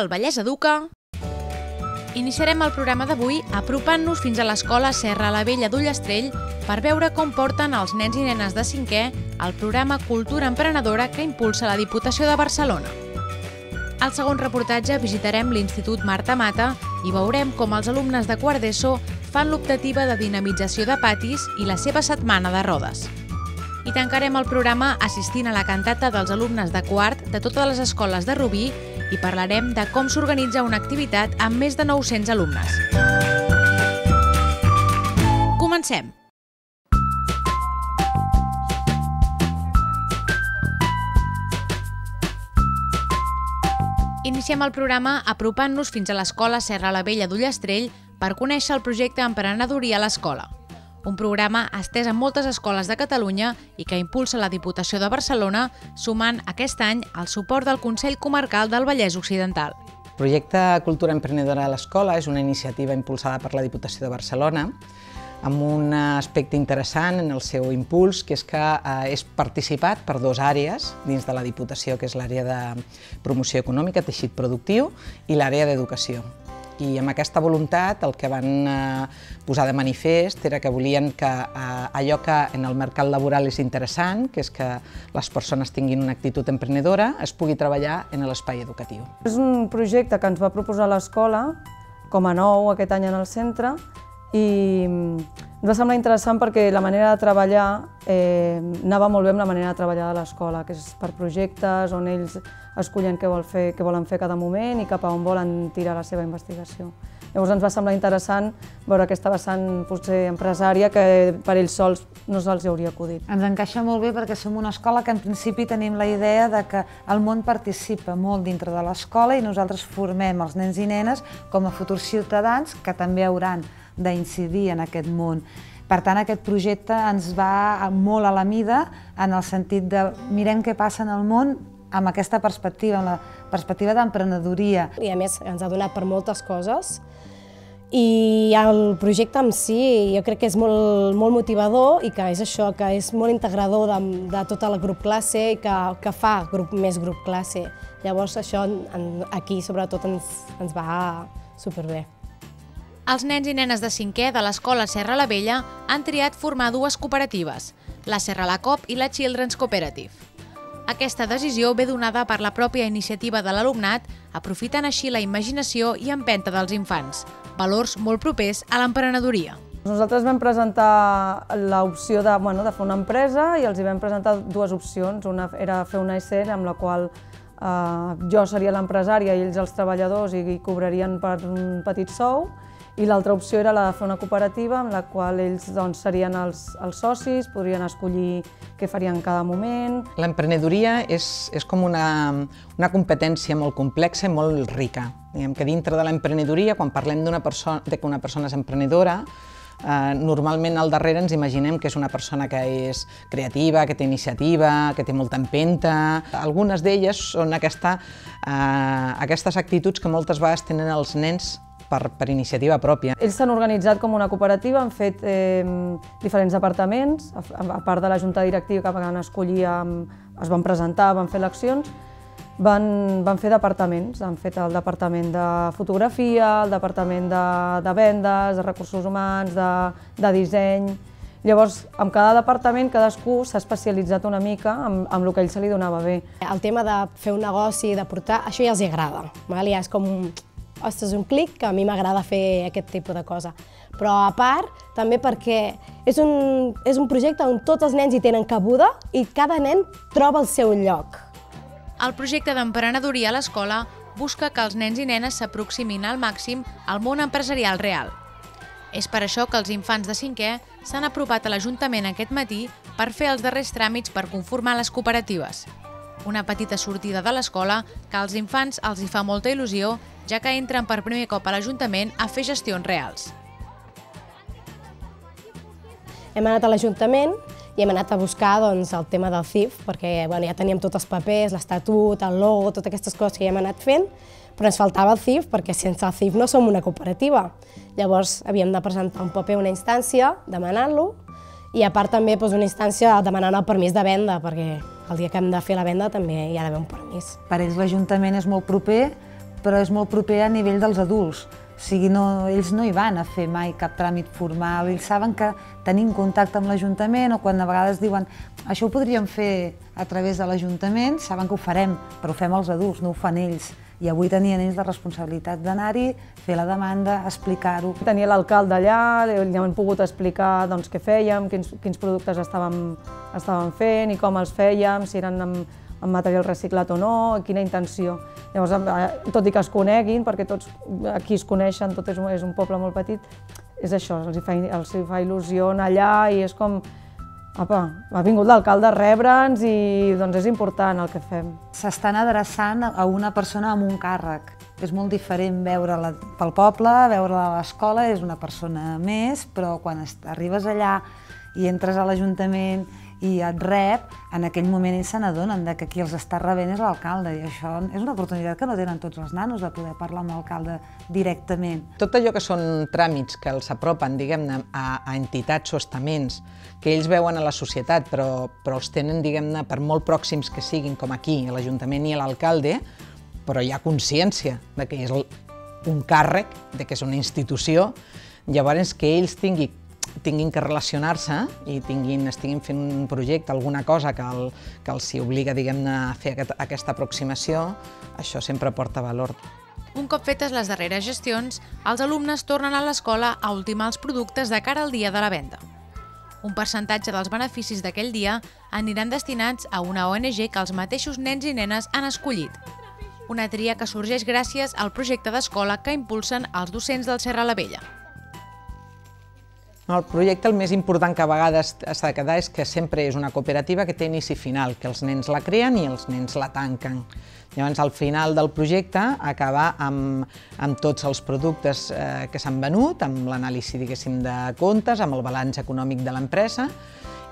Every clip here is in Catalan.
el Vallès Educa... Iniciarem el programa d'avui apropant-nos fins a l'escola Serra la Vella d'Ullastrell per veure com porten els nens i nenes de cinquè el programa Cultura Emprenedora que impulsa la Diputació de Barcelona. Al segon reportatge visitarem l'Institut Marta Mata i veurem com els alumnes de quart d'ESO fan l'optativa de dinamització de patis i la seva setmana de rodes. I tancarem el programa assistint a la cantata dels alumnes de quart de totes les escoles de Rubí i parlarem de com s'organitza una activitat amb més de 900 alumnes. Comencem! Iniciem el programa apropant-nos fins a l'escola Serra la Vella d'Ullastrell per conèixer el projecte Emprenedoria a l'Escola, un programa estès en moltes escoles de Catalunya i que impulsa la Diputació de Barcelona, sumant aquest any el suport del Consell Comarcal del Vallès Occidental. El projecte Cultura Emprenedora a l'Escola és una iniciativa impulsada per la Diputació de Barcelona amb un aspecte interessant en el seu impuls, que és que eh, és participat per dues àrees dins de la Diputació, que és l'àrea de promoció econòmica, teixit productiu, i l'àrea d'educació i amb aquesta voluntat el que van eh, posar de manifest era que volien que eh, allò que en el mercat laboral és interessant, que és que les persones tinguin una actitud emprenedora, es pugui treballar en l'espai educatiu. És un projecte que ens va proposar l'escola, com a nou aquest any en el centre, i ens va semblar interessant perquè la manera de treballar eh, anava molt bé amb la manera de treballar de l'escola, que és per projectes on ells escollen què, vol fer, què volen fer cada moment i cap a on volen tirar la seva investigació. Llavors ens va semblar interessant veure aquesta vessant potser empresària que per ells sols no se'ls hauria acudit. Ens encaixa molt bé perquè som una escola que en principi tenim la idea de que el món participa molt dintre de l'escola i nosaltres formem els nens i nenes com a futurs ciutadans que també hauran d'incidir en aquest món. Per tant, aquest projecte ens va molt a la mida en el sentit de mirem què passa en el món amb aquesta perspectiva, amb la perspectiva d'emprenedoria. I a més ens ha donat per moltes coses i el projecte en si jo crec que és molt, molt motivador i que és això, que és molt integrador de, de tota la grup classe i que, que fa grup, més grup classe. Llavors això en, aquí sobretot ens, ens va superbé. Els nens i nenes de cinquè de l'escola Serra la Vella han triat formar dues cooperatives, la Serra la Cop i la Children's Cooperative. Aquesta decisió ve donada per la pròpia iniciativa de l'alumnat, aprofitant així la imaginació i empenta dels infants, valors molt propers a l'emprenedoria. Nosaltres vam presentar l'opció de, bueno, de fer una empresa i els hi vam presentar dues opcions. Una era fer una SL amb la qual eh, jo seria l'empresària i ells els treballadors i cobrarien per un petit sou i l'altra opció era la de fer una cooperativa amb la qual ells doncs, serien els, els socis, podrien escollir què farien en cada moment. L'emprenedoria és, és com una, una competència molt complexa i molt rica. Diguem que dintre de l'emprenedoria, quan parlem d'una persona, de que una persona és emprenedora, Eh, normalment al darrere ens imaginem que és una persona que és creativa, que té iniciativa, que té molta empenta. Algunes d'elles són aquesta, eh, aquestes actituds que moltes vegades tenen els nens per, per iniciativa pròpia. Ells s'han organitzat com una cooperativa, han fet eh, diferents departaments, a, a part de la junta directiva que van escollir, es van presentar, van fer eleccions, van, van fer departaments, han fet el departament de fotografia, el departament de, de vendes, de recursos humans, de, de disseny... Llavors, amb cada departament, cadascú s'ha especialitzat una mica amb, amb el que a ell se li donava bé. El tema de fer un negoci, de portar, això ja els agrada. Val? Ja és com ostres, un clic, que a mi m'agrada fer aquest tipus de cosa. Però a part, també perquè és un, és un projecte on tots els nens hi tenen cabuda i cada nen troba el seu lloc. El projecte d'emprenedoria a l'escola busca que els nens i nenes s'aproximin al màxim al món empresarial real. És per això que els infants de cinquè s'han apropat a l'Ajuntament aquest matí per fer els darrers tràmits per conformar les cooperatives. Una petita sortida de l'escola que als infants els hi fa molta il·lusió ja que entren per primer cop a l'Ajuntament a fer gestions reals. Hem anat a l'Ajuntament i hem anat a buscar doncs, el tema del CIF, perquè bueno, ja teníem tots els papers, l'estatut, el logo, totes aquestes coses que ja hem anat fent, però ens faltava el CIF perquè sense el CIF no som una cooperativa. Llavors havíem de presentar un paper a una instància demanant-lo i a part també doncs, una instància demanant el permís de venda, perquè el dia que hem de fer la venda també hi ha d'haver un permís. Per ells l'Ajuntament és molt proper però és molt proper a nivell dels adults. O sigui, no, ells no hi van a fer mai cap tràmit formal, ells saben que tenim contacte amb l'Ajuntament o quan a vegades diuen això ho podríem fer a través de l'Ajuntament, saben que ho farem, però ho fem els adults, no ho fan ells. I avui tenien ells la responsabilitat d'anar-hi, fer la demanda, explicar-ho. Tenia l'alcalde allà, li hem pogut explicar doncs, què fèiem, quins, quins productes estàvem, estàvem fent i com els fèiem, si eren amb, amb material reciclat o no, quina intenció. Llavors, eh, tot i que es coneguin, perquè tots aquí es coneixen, tot és un, és un poble molt petit, és això, els hi fa, els hi fa il·lusió anar allà i és com, apa, ha vingut l'alcalde a rebre'ns i doncs és important el que fem. S'estan adreçant a una persona amb un càrrec. És molt diferent veure-la pel poble, veure-la a l'escola, és una persona més, però quan arribes allà i entres a l'Ajuntament i et rep, en aquell moment ells se n'adonen que qui els està rebent és l'alcalde i això és una oportunitat que no tenen tots els nanos de poder parlar amb l'alcalde directament. Tot allò que són tràmits que els apropen, diguem-ne, a, a entitats o estaments que ells veuen a la societat però, però els tenen, diguem-ne, per molt pròxims que siguin, com aquí, a l'Ajuntament i a l'alcalde, però hi ha consciència de que és un càrrec, de que és una institució, llavors que ells tinguin tinguin que relacionar-se i tinguin, estiguin fent un projecte, alguna cosa que, el, que els obliga diguem-ne a fer aquest, aquesta aproximació, això sempre porta valor. Un cop fetes les darreres gestions, els alumnes tornen a l'escola a ultimar els productes de cara al dia de la venda. Un percentatge dels beneficis d'aquell dia aniran destinats a una ONG que els mateixos nens i nenes han escollit. Una tria que sorgeix gràcies al projecte d'escola que impulsen els docents del Serra la Vella. El projecte el més important que a vegades s'ha de quedar és que sempre és una cooperativa que té inici final, que els nens la creen i els nens la tanquen. Llavors, al final del projecte, acabar amb, amb tots els productes eh, que s'han venut, amb l'anàlisi, diguéssim, de comptes, amb el balanç econòmic de l'empresa,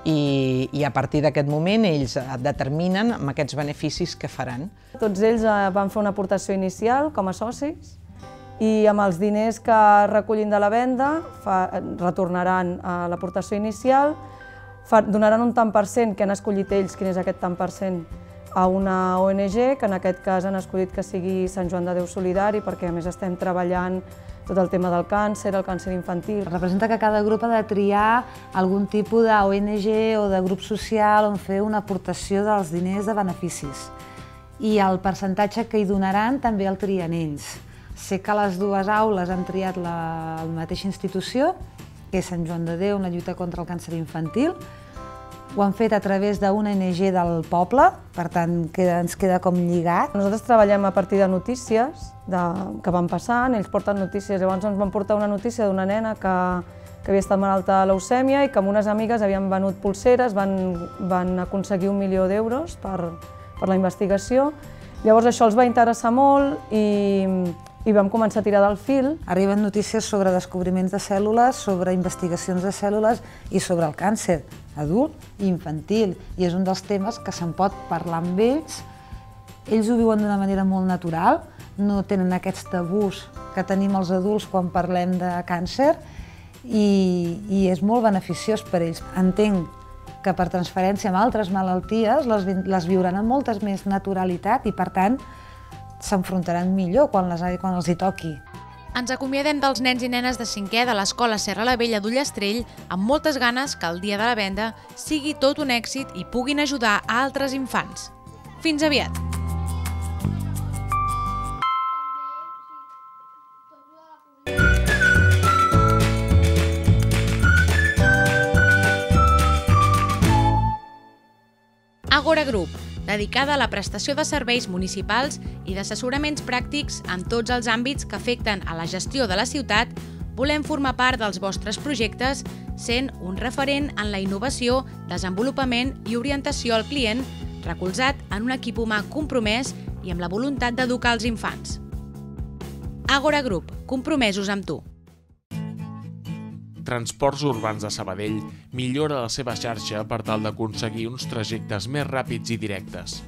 i, i a partir d'aquest moment ells determinen amb aquests beneficis que faran. Tots ells eh, van fer una aportació inicial com a socis, i amb els diners que recullin de la venda fa, retornaran a l'aportació inicial, fa, donaran un tant per cent que han escollit ells, quin és aquest tant per cent, a una ONG, que en aquest cas han escollit que sigui Sant Joan de Déu Solidari, perquè a més estem treballant tot el tema del càncer, el càncer infantil. Representa que cada grup ha de triar algun tipus d'ONG o de grup social on fer una aportació dels diners de beneficis. I el percentatge que hi donaran també el trien ells. Sé que les dues aules han triat la, la mateixa institució, que és Sant Joan de Déu, una lluita contra el càncer infantil. Ho han fet a través d'una ONG del poble, per tant queda, ens queda com lligat. Nosaltres treballem a partir de notícies de, que van passant, ells porten notícies, llavors ens van portar una notícia d'una nena que, que havia estat malalta de leucèmia i que amb unes amigues havien venut pulseres, van, van aconseguir un milió d'euros per, per la investigació. Llavors això els va interessar molt i, i vam començar a tirar del fil. Arriben notícies sobre descobriments de cèl·lules, sobre investigacions de cèl·lules i sobre el càncer adult i infantil. I és un dels temes que se'n pot parlar amb ells. Ells ho viuen d'una manera molt natural, no tenen aquests tabús que tenim els adults quan parlem de càncer i, i és molt beneficiós per ells. Entenc que per transferència amb altres malalties les, les viuran amb moltes més naturalitat i, per tant, s'enfrontaran millor quan, les, quan els hi toqui. Ens acomiadem dels nens i nenes de cinquè de l'Escola Serra la Vella d'Ullastrell amb moltes ganes que el dia de la venda sigui tot un èxit i puguin ajudar a altres infants. Fins aviat! Agora Group, dedicada a la prestació de serveis municipals i d'assessoraments pràctics en tots els àmbits que afecten a la gestió de la ciutat, volem formar part dels vostres projectes sent un referent en la innovació, desenvolupament i orientació al client, recolzat en un equip humà compromès i amb la voluntat d'educar els infants. Agora Group, compromesos amb tu. Transports Urbans de Sabadell millora la seva xarxa per tal d'aconseguir uns trajectes més ràpids i directes.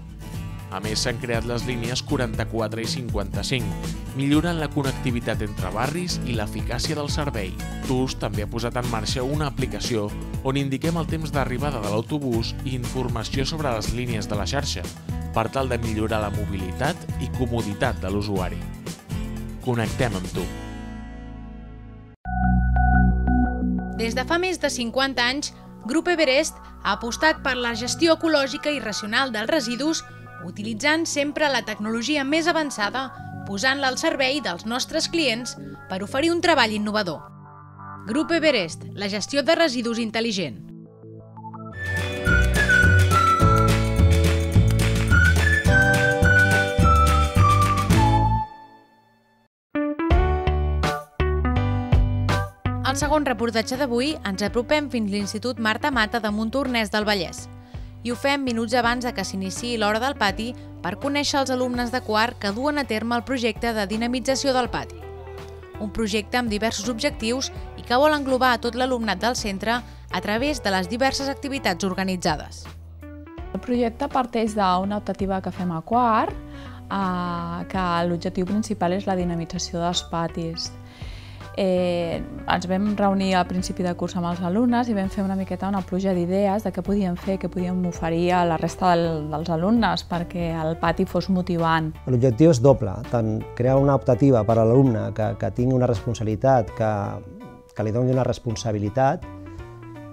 A més, s'han creat les línies 44 i 55, millorant la connectivitat entre barris i l'eficàcia del servei. TUS també ha posat en marxa una aplicació on indiquem el temps d'arribada de l'autobús i informació sobre les línies de la xarxa, per tal de millorar la mobilitat i comoditat de l'usuari. Connectem amb tu. Des de fa més de 50 anys, Grup Everest ha apostat per la gestió ecològica i racional dels residus, utilitzant sempre la tecnologia més avançada, posant-la al servei dels nostres clients per oferir un treball innovador. Grup Everest, la gestió de residus intel·ligent. Segon reportatge d'avui ens apropem fins l'Institut Marta Mata de Montornès del Vallès. I ho fem minuts abans de que s'iniciï l'hora del pati per conèixer els alumnes de quart que duen a terme el projecte de dinamització del pati. Un projecte amb diversos objectius i que vol englobar a tot l'alumnat del centre a través de les diverses activitats organitzades. El projecte parteix d'una optativa que fem a quart, eh, que l'objectiu principal és la dinamització dels patis. Eh, ens vam reunir al principi de curs amb els alumnes i vam fer una miqueta una pluja d'idees de què podíem fer, què podíem oferir a la resta del, dels alumnes perquè el pati fos motivant. L'objectiu és doble, tant crear una optativa per a l'alumne que, que tingui una responsabilitat, que, que li doni una responsabilitat,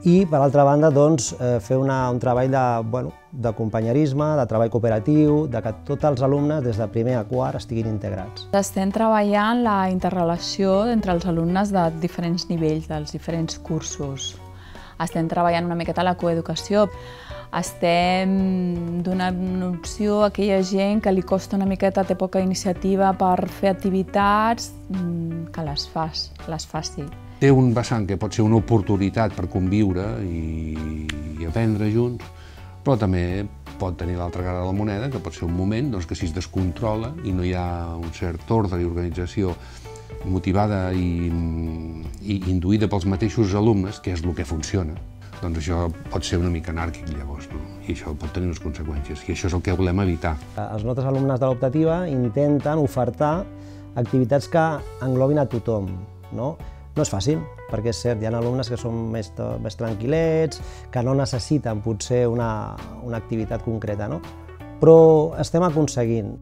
i, per altra banda, doncs, eh, fer una, un treball de, bueno, de companyerisme, de treball cooperatiu, de que tots els alumnes, des de primer a quart, estiguin integrats. Estem treballant la interrelació entre els alumnes de diferents nivells, dels diferents cursos. Estem treballant una miqueta la coeducació. Estem donant una opció a aquella gent que li costa una miqueta, té poca iniciativa per fer activitats, mm, que les fas, les faci. Té un vessant que pot ser una oportunitat per conviure i, i aprendre junts, però també pot tenir l'altra cara de la moneda, que pot ser un moment doncs, que si es descontrola i no hi ha un cert ordre i organització motivada i, i induïda pels mateixos alumnes, que és el que funciona, doncs això pot ser una mica anàrquic llavors, no? i això pot tenir unes conseqüències, i això és el que volem evitar. Els nostres alumnes de l'optativa intenten ofertar activitats que englobin a tothom, no? No és fàcil, perquè és cert, hi ha alumnes que són més, més tranquil·lets, que no necessiten potser una, una activitat concreta, no? però estem aconseguint.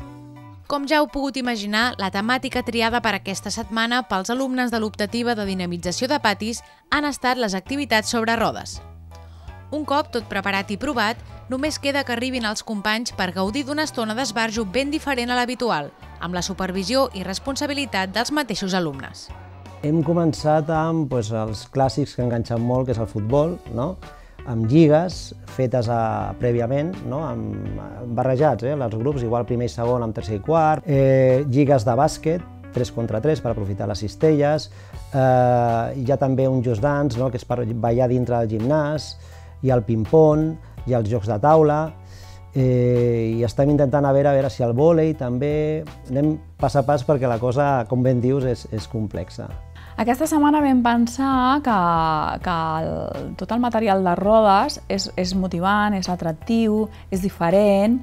Com ja heu pogut imaginar, la temàtica triada per aquesta setmana pels alumnes de l'optativa de dinamització de patis han estat les activitats sobre rodes. Un cop tot preparat i provat, només queda que arribin els companys per gaudir d'una estona d'esbarjo ben diferent a l'habitual, amb la supervisió i responsabilitat dels mateixos alumnes. Hem començat amb doncs, els clàssics que enganxen molt, que és el futbol, no? amb lligues fetes a, prèviament, no? amb, barrejats, eh? els grups, igual primer i segon amb tercer i quart, eh, lligues de bàsquet, 3 contra 3 per aprofitar les cistelles, eh, hi ha també un just dance, no? que és per ballar dintre del gimnàs, hi ha el ping-pong, hi ha els jocs de taula, eh, i estem intentant a veure, a veure si el vòlei també... Anem pas a pas perquè la cosa, com ben dius, és, és complexa. Aquesta setmana vam pensar que, que el, tot el material de rodes és, és motivant, és atractiu, és diferent,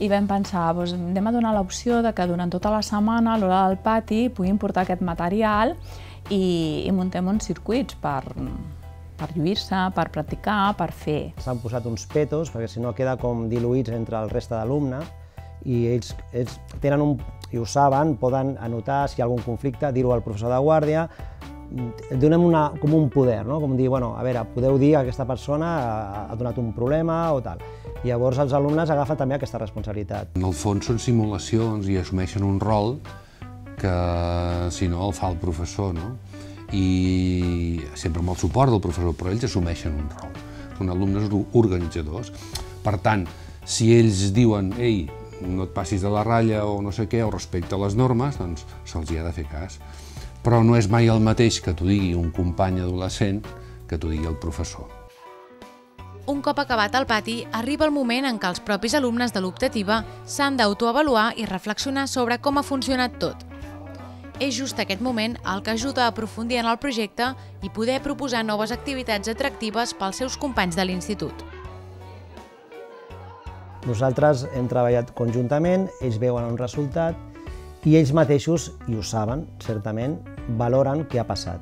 i vam pensar, doncs, anem a donar l'opció de que durant tota la setmana, a l'hora del pati, puguin portar aquest material i, i muntem uns circuits per, per lluir-se, per practicar, per fer. S'han posat uns petos, perquè si no queda com diluïts entre el reste d'alumne, i ells, ells tenen un, i ho saben, poden anotar si hi ha algun conflicte, dir-ho al professor de guàrdia, donem una, com un poder, no? com dir, bueno, a veure, podeu dir que aquesta persona ha, ha donat un problema o tal. Llavors els alumnes agafen també aquesta responsabilitat. En el fons són simulacions i assumeixen un rol que, si no, el fa el professor, no? I sempre amb el suport del professor, però ells assumeixen un rol. Són alumnes organitzadors. Per tant, si ells diuen, ei, no et passis de la ratlla o no sé què, o respecte a les normes, doncs se'ls hi ha de fer cas. Però no és mai el mateix que t'ho digui un company adolescent que t'ho digui el professor. Un cop acabat el pati, arriba el moment en què els propis alumnes de l'optativa s'han d'autoavaluar i reflexionar sobre com ha funcionat tot. És just aquest moment el que ajuda a aprofundir en el projecte i poder proposar noves activitats atractives pels seus companys de l'institut. Nosaltres hem treballat conjuntament, ells veuen un resultat i ells mateixos, i ho saben, certament, valoren què ha passat.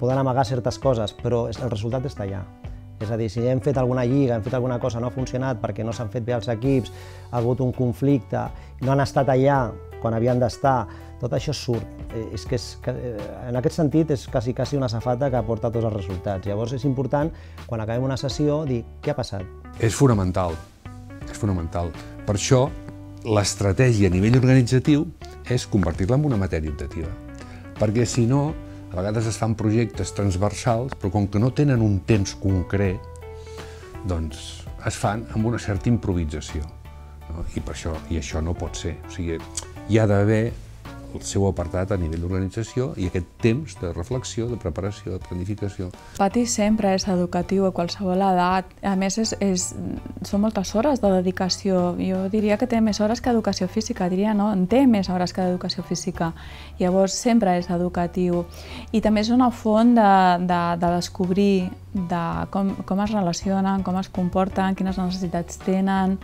Poden amagar certes coses, però el resultat està allà. És a dir, si hem fet alguna lliga, hem fet alguna cosa, no ha funcionat perquè no s'han fet bé els equips, ha hagut un conflicte, no han estat allà quan havien d'estar, tot això surt. Eh, és que és, eh, en aquest sentit és quasi, quasi una safata que aporta tots els resultats. Llavors és important, quan acabem una sessió, dir què ha passat. És fonamental, és fonamental. Per això, l'estratègia a nivell organitzatiu és convertir-la en una matèria optativa. Perquè si no, a vegades es fan projectes transversals, però com que no tenen un temps concret, doncs es fan amb una certa improvisació. No? I per això, i això no pot ser. O sigui, hi ha d'haver el seu apartat a nivell d'organització i aquest temps de reflexió, de preparació, de planificació. Pati sempre és educatiu a qualsevol edat. A més, és, és, són moltes hores de dedicació. Jo diria que té més hores que educació física, diria no, en té més hores que educació física. Llavors, sempre és educatiu. I també és una font de, de, de descobrir de com, com es relacionen, com es comporten, quines necessitats tenen,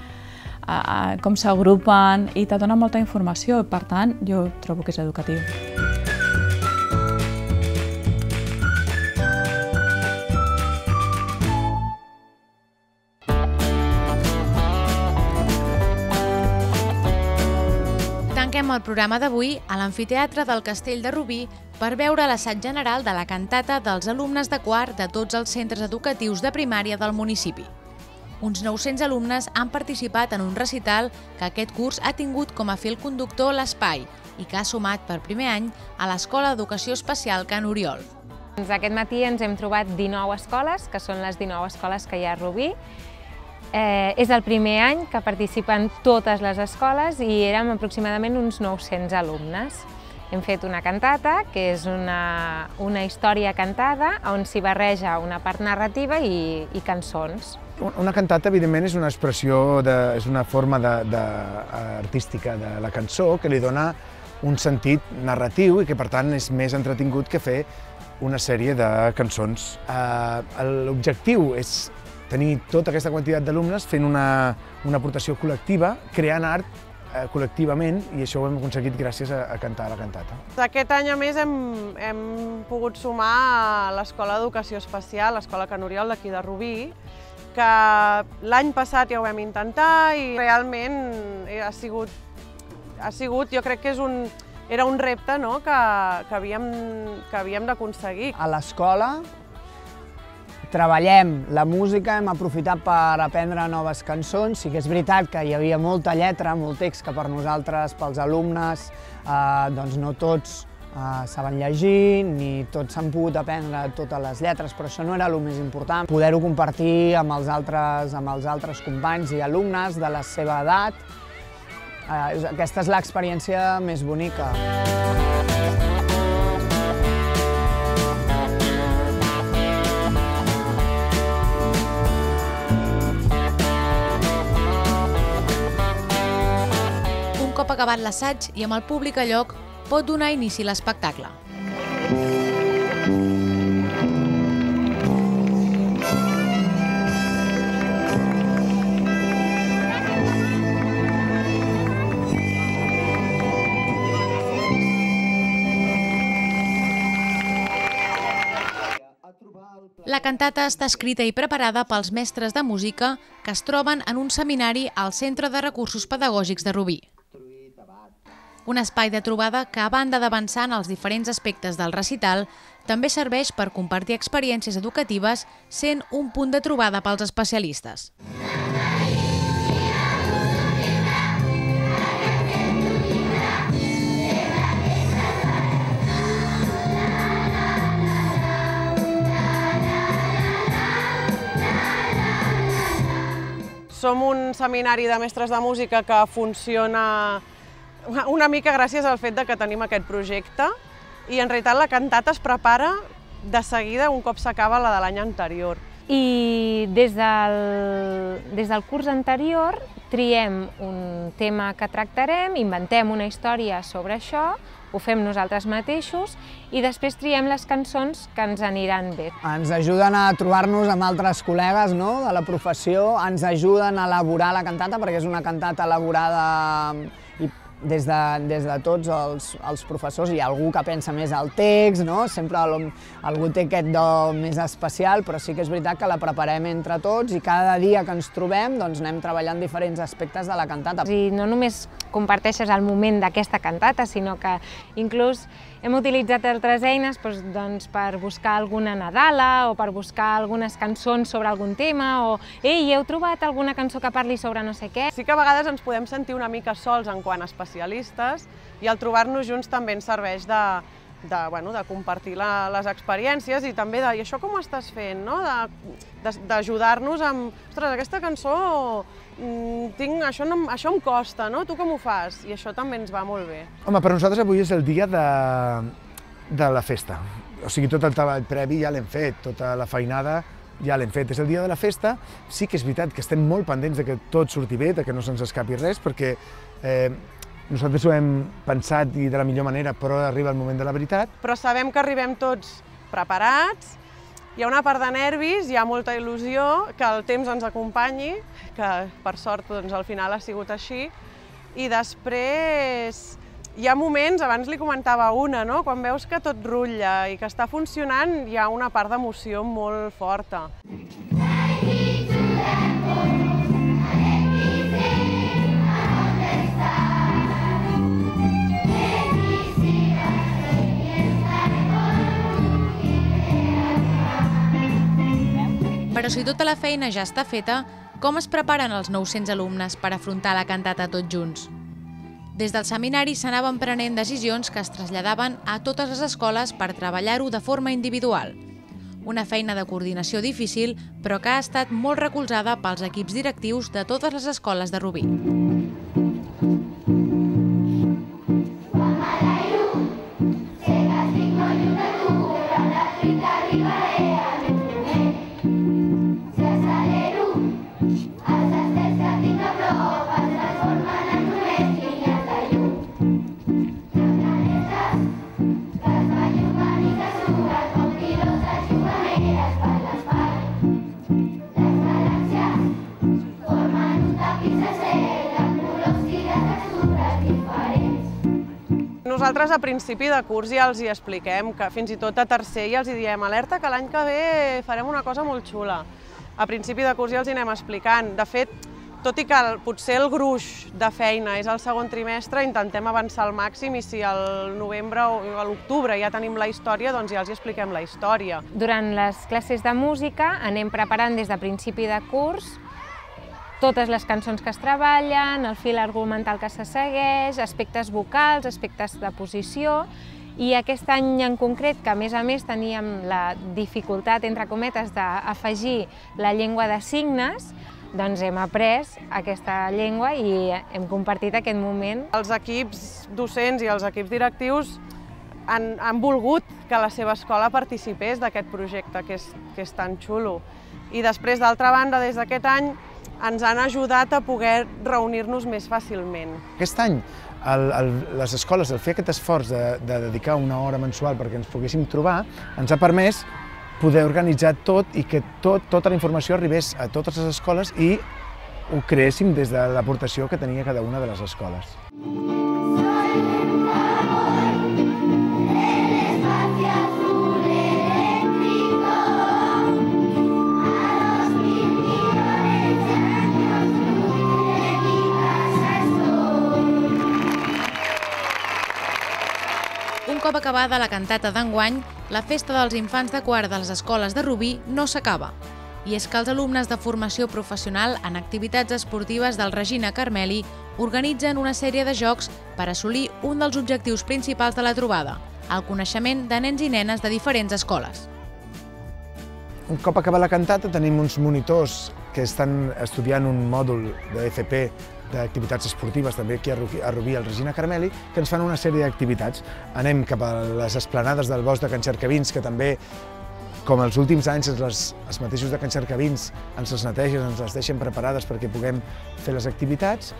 a, com s'agrupen i te dona molta informació. Per tant, jo trobo que és educatiu. Tanquem el programa d'avui a l'amfiteatre del Castell de Rubí per veure l'assaig general de la cantata dels alumnes de quart de tots els centres educatius de primària del municipi uns 900 alumnes han participat en un recital que aquest curs ha tingut com a fil conductor l'espai i que ha sumat per primer any a l'Escola d'Educació Especial Can Oriol. Doncs aquest matí ens hem trobat 19 escoles, que són les 19 escoles que hi ha a Rubí. Eh, és el primer any que participen totes les escoles i érem aproximadament uns 900 alumnes. Hem fet una cantata, que és una, una història cantada, on s'hi barreja una part narrativa i, i cançons. Una cantata, evidentment, és una expressió, de, és una forma de, de, artística de la cançó que li dona un sentit narratiu i que, per tant, és més entretingut que fer una sèrie de cançons. Eh, L'objectiu és tenir tota aquesta quantitat d'alumnes fent una, una aportació col·lectiva, creant art eh, col·lectivament i això ho hem aconseguit gràcies a, a cantar la cantata. Aquest any, a més, hem, hem pogut sumar a l'Escola d'Educació Especial, l'Escola Can Oriol d'aquí de Rubí, que l'any passat ja ho vam intentar i realment ha sigut, ha sigut jo crec que és un, era un repte no? que, que havíem, que havíem d'aconseguir. A l'escola treballem la música, hem aprofitat per aprendre noves cançons. Sí que és veritat que hi havia molta lletra, molt text que per nosaltres, pels alumnes, eh, doncs no tots uh, saben llegir, ni tots s'han pogut aprendre totes les lletres, però això no era el més important. Poder-ho compartir amb els, altres, amb els altres companys i alumnes de la seva edat, uh, aquesta és l'experiència més bonica. Un cop acabat l'assaig i amb el públic a lloc, pot donar inici a l'espectacle. La cantata està escrita i preparada pels mestres de música que es troben en un seminari al Centre de Recursos Pedagògics de Rubí un espai de trobada que, a banda d'avançar en els diferents aspectes del recital, també serveix per compartir experiències educatives sent un punt de trobada pels especialistes. Som un seminari de mestres de música que funciona una mica gràcies al fet de que tenim aquest projecte i en realitat la cantata es prepara de seguida un cop s'acaba la de l'any anterior. I des del, des del curs anterior triem un tema que tractarem, inventem una història sobre això, ho fem nosaltres mateixos i després triem les cançons que ens aniran bé. Ens ajuden a trobar-nos amb altres col·legues no? de la professió, ens ajuden a elaborar la cantata perquè és una cantata elaborada i des de, des de tots els, els professors hi ha algú que pensa més al text, no? sempre algú té aquest do més especial, però sí que és veritat que la preparem entre tots i cada dia que ens trobem doncs, anem treballant diferents aspectes de la cantata. I no només comparteixes el moment d'aquesta cantata, sinó que inclús hem utilitzat altres eines doncs, doncs, per buscar alguna Nadala o per buscar algunes cançons sobre algun tema o «Ei, heu trobat alguna cançó que parli sobre no sé què?» Sí que a vegades ens podem sentir una mica sols en quant a especialistes i el trobar-nos junts també ens serveix de, de, bueno, de compartir la, les experiències i també de, i això com ho estàs fent, no? d'ajudar-nos amb, ostres, aquesta cançó, tinc, això, no, això em costa, no? Tu com ho fas? I això també ens va molt bé. Home, per nosaltres avui és el dia de, de la festa. O sigui, tot el treball previ ja l'hem fet, tota la feinada ja l'hem fet. És el dia de la festa, sí que és veritat que estem molt pendents de que tot surti bé, de que no se'ns escapi res, perquè eh, nosaltres ho hem pensat i de la millor manera, però arriba el moment de la veritat. Però sabem que arribem tots preparats, hi ha una part de nervis, hi ha molta il·lusió, que el temps ens acompanyi, que per sort doncs, al final ha sigut així, i després hi ha moments, abans li comentava una, no? quan veus que tot rutlla i que està funcionant, hi ha una part d'emoció molt forta. Però si tota la feina ja està feta, com es preparen els 900 alumnes per afrontar la cantata tots junts? Des del seminari s'anaven prenent decisions que es traslladaven a totes les escoles per treballar-ho de forma individual. Una feina de coordinació difícil, però que ha estat molt recolzada pels equips directius de totes les escoles de Rubí. A principi de curs ja els hi expliquem, que fins i tot a tercer ja els hi diem alerta que l'any que ve farem una cosa molt xula. A principi de curs ja els hi anem explicant. De fet, tot i que el, potser el gruix de feina és el segon trimestre, intentem avançar al màxim i si al novembre o a l'octubre ja tenim la història, doncs ja els hi expliquem la història. Durant les classes de música anem preparant des de principi de curs totes les cançons que es treballen, el fil argumental que se segueix, aspectes vocals, aspectes de posició, i aquest any en concret, que a més a més teníem la dificultat, entre cometes, d'afegir la llengua de signes, doncs hem après aquesta llengua i hem compartit aquest moment. Els equips docents i els equips directius han, han volgut que la seva escola participés d'aquest projecte, que és, que és tan xulo. I després, d'altra banda, des d'aquest any, ens han ajudat a poder reunir-nos més fàcilment. Aquest any, el, el, les escoles, el fer aquest esforç de, de dedicar una hora mensual perquè ens poguéssim trobar, ens ha permès poder organitzar tot i que tot, tota la informació arribés a totes les escoles i ho creéssim des de l'aportació que tenia cada una de les escoles. Cop acabada la cantata d'enguany, la festa dels infants de quart de les escoles de Rubí no s'acaba. I és que els alumnes de formació professional en activitats esportives del Regina Carmeli organitzen una sèrie de jocs per assolir un dels objectius principals de la trobada, el coneixement de nens i nenes de diferents escoles. Un cop acaba la cantata tenim uns monitors que estan estudiant un mòdul de FP d'activitats esportives, també aquí a Rubí, al Regina Carmeli, que ens fan una sèrie d'activitats. Anem cap a les esplanades del bosc de Can Xercavins, que també com els últims anys les, els mateixos de Can Xercavins ens les netegen, ens les deixen preparades perquè puguem fer les activitats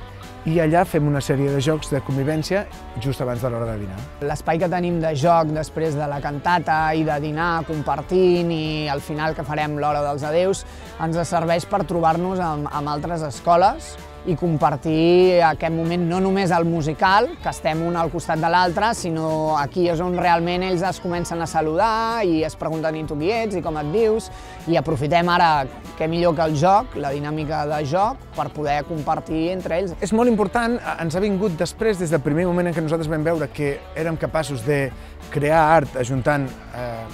i allà fem una sèrie de jocs de convivència just abans de l'hora de dinar. L'espai que tenim de joc després de la cantata i de dinar compartint i al final que farem l'hora dels adeus ens serveix per trobar-nos amb, amb altres escoles i compartir aquest moment no només al musical, que estem un al costat de l'altre, sinó aquí és on realment ells es comencen a saludar i es pregunten i tu qui ets i com et dius i aprofitem ara, què millor que el joc, la dinàmica de joc, per poder compartir entre ells. És molt important, ens ha vingut després, des del primer moment en què nosaltres vam veure que érem capaços de crear art ajuntant eh,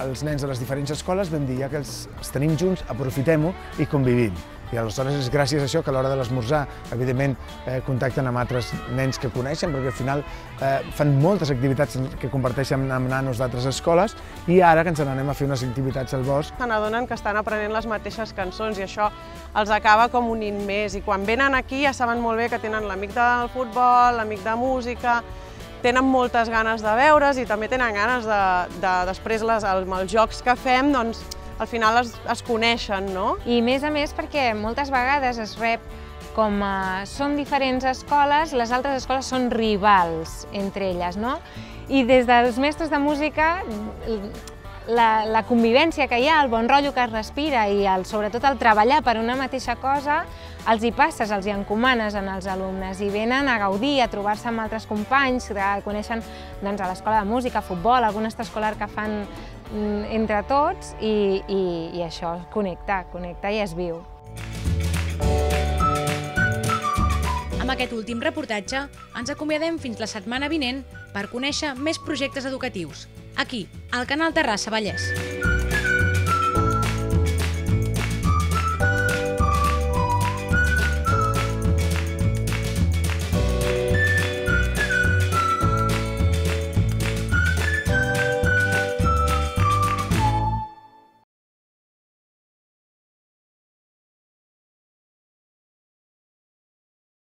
els nens de les diferents escoles, vam dir, ja que els, els tenim junts, aprofitem-ho i convivim. I aleshores és gràcies a això que a l'hora de l'esmorzar, evidentment, eh, contacten amb altres nens que coneixen, perquè al final eh, fan moltes activitats que comparteixen amb nanos d'altres escoles i ara que ens n'anem a fer unes activitats al bosc. Se n'adonen que estan aprenent les mateixes cançons i això els acaba com unint més. I quan venen aquí ja saben molt bé que tenen l'amic del futbol, l'amic de música, tenen moltes ganes de veure's i també tenen ganes de, de després les, amb els jocs que fem, doncs, al final es, es coneixen, no? I més a més perquè moltes vegades es rep com a, són diferents escoles, les altres escoles són rivals entre elles, no? I des dels mestres de música la, la convivència que hi ha, el bon rotllo que es respira i el, sobretot el treballar per una mateixa cosa, els hi passes, els hi encomanes en els alumnes i venen a gaudir, a trobar-se amb altres companys, que coneixen doncs, a l'escola de música, futbol, algun extraescolar que fan entre tots i, i, i això, connectar, connectar i es viu. Amb aquest últim reportatge ens acomiadem fins la setmana vinent per conèixer més projectes educatius, aquí, al canal Terrassa Vallès.